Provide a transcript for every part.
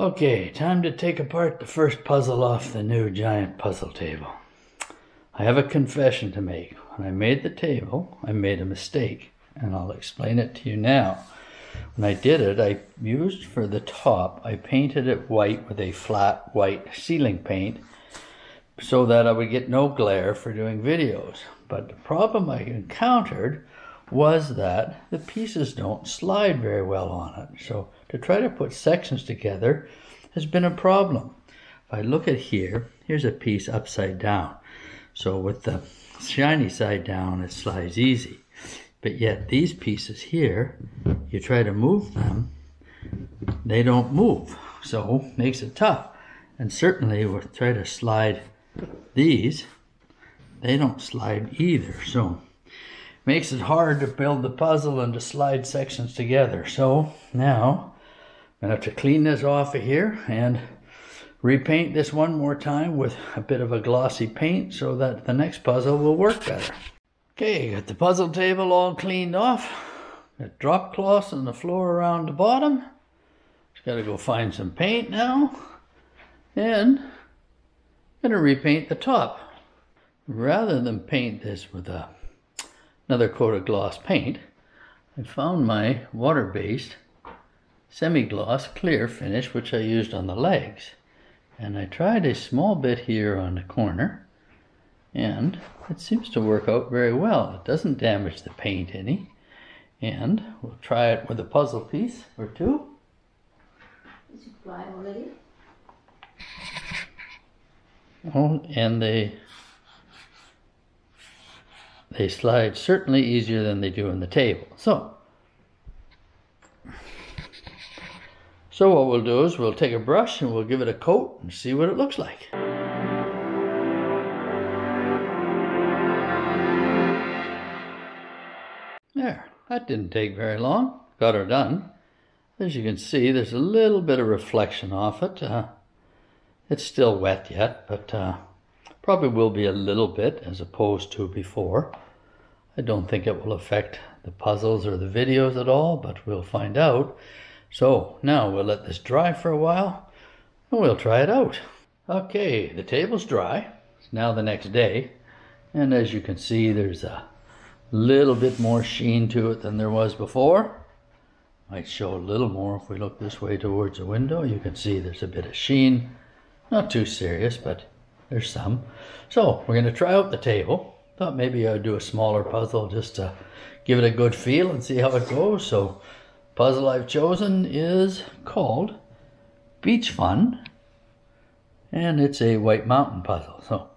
Okay, time to take apart the first puzzle off the new giant puzzle table. I have a confession to make. When I made the table, I made a mistake, and I'll explain it to you now. When I did it, I used for the top, I painted it white with a flat white ceiling paint so that I would get no glare for doing videos. But the problem I encountered was that the pieces don't slide very well on it. So to try to put sections together has been a problem. If I look at here, here's a piece upside down. So with the shiny side down, it slides easy. But yet these pieces here, you try to move them, they don't move. So makes it tough. And certainly we'll try to slide these, they don't slide either. So makes it hard to build the puzzle and to slide sections together. So now I'm gonna have to clean this off of here and repaint this one more time with a bit of a glossy paint so that the next puzzle will work better. Okay, got the puzzle table all cleaned off. Got drop cloths on the floor around the bottom. Just gotta go find some paint now. And I'm gonna repaint the top. Rather than paint this with a, another coat of gloss paint, I found my water-based semi-gloss clear finish which I used on the legs. And I tried a small bit here on the corner and it seems to work out very well. It doesn't damage the paint any. And we'll try it with a puzzle piece or two. Is it dry already? Oh, and they they slide certainly easier than they do in the table. So, so what we'll do is we'll take a brush and we'll give it a coat and see what it looks like. There, that didn't take very long. Got her done. As you can see, there's a little bit of reflection off it. Uh, it's still wet yet, but uh, probably will be a little bit as opposed to before. I don't think it will affect the puzzles or the videos at all, but we'll find out. So now we'll let this dry for a while and we'll try it out. Okay, the table's dry. It's now the next day. And as you can see, there's a little bit more sheen to it than there was before. Might show a little more if we look this way towards the window. You can see there's a bit of sheen. Not too serious, but there's some. So we're going to try out the table. Thought maybe I'd do a smaller puzzle just to give it a good feel and see how it goes. So puzzle I've chosen is called Beach Fun. And it's a White Mountain puzzle. So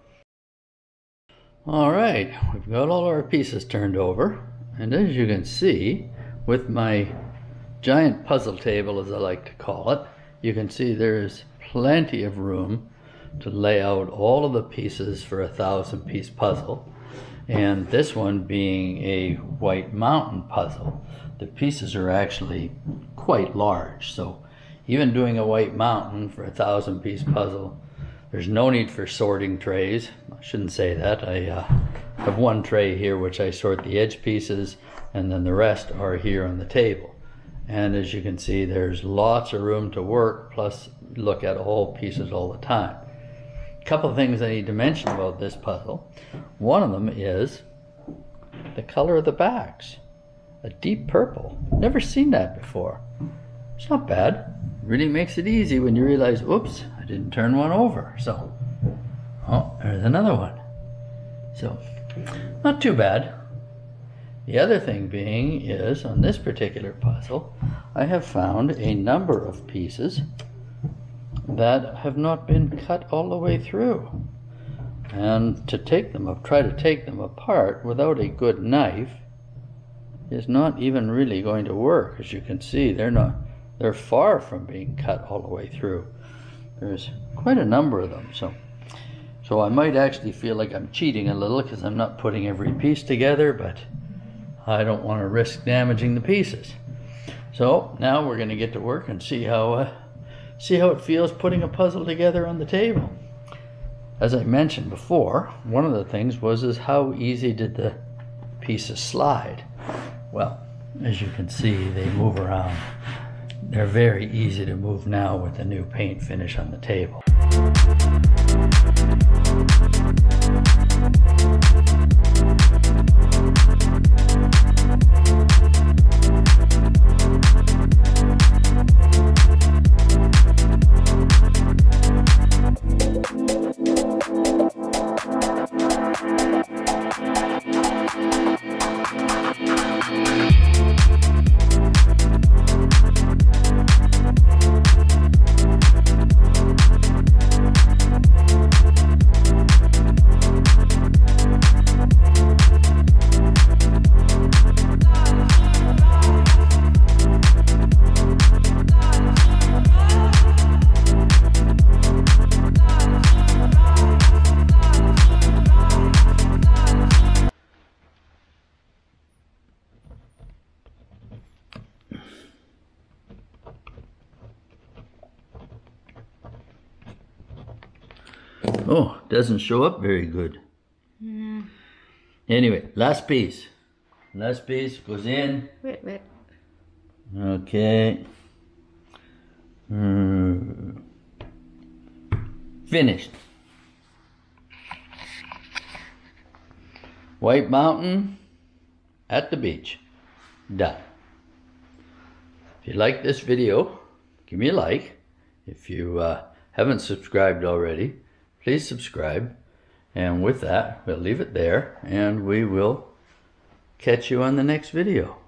all right, we've got all our pieces turned over. And as you can see, with my giant puzzle table, as I like to call it, you can see there's plenty of room to lay out all of the pieces for a thousand piece puzzle. And this one being a white mountain puzzle, the pieces are actually quite large. So even doing a white mountain for a thousand piece puzzle there's no need for sorting trays. I shouldn't say that. I uh, have one tray here which I sort the edge pieces and then the rest are here on the table. And as you can see, there's lots of room to work, plus look at all pieces all the time. A couple of things I need to mention about this puzzle. One of them is the color of the backs. A deep purple. Never seen that before. It's not bad. really makes it easy when you realize, oops, I didn't turn one over. So, oh, there's another one. So, not too bad. The other thing being is, on this particular puzzle, I have found a number of pieces that have not been cut all the way through. And to take them, try to take them apart without a good knife is not even really going to work. As you can see, they're not, they're far from being cut all the way through. There's quite a number of them. So, so I might actually feel like I'm cheating a little because I'm not putting every piece together, but I don't want to risk damaging the pieces. So now we're going to get to work and see how uh, see how it feels putting a puzzle together on the table. As I mentioned before, one of the things was is how easy did the pieces slide? Well, as you can see, they move around they're very easy to move now with the new paint finish on the table. Oh, doesn't show up very good. Anyway, last piece. Last piece goes in. Wait, wait. Okay. Hmm. Finished. White Mountain at the beach. Done. If you like this video, give me a like. If you uh, haven't subscribed already, please subscribe. And with that, we'll leave it there and we will catch you on the next video.